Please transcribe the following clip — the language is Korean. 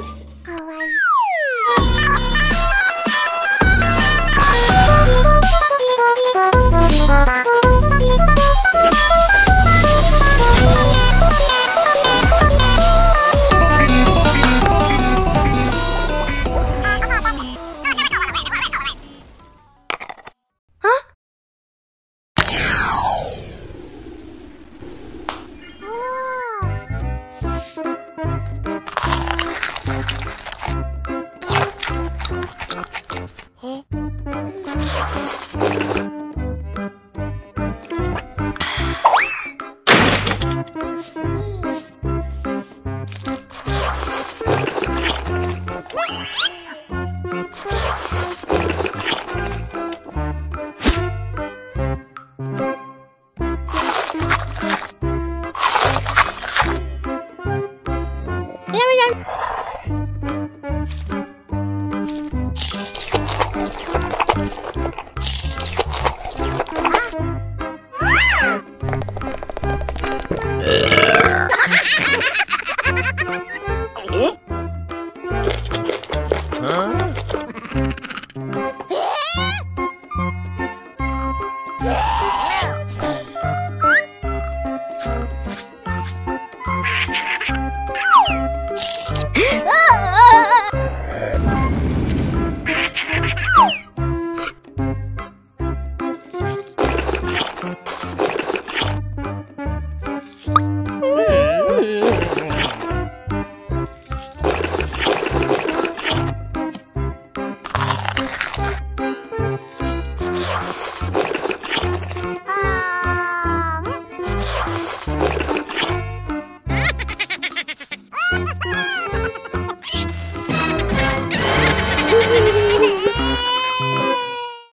かわいい えあ Woo!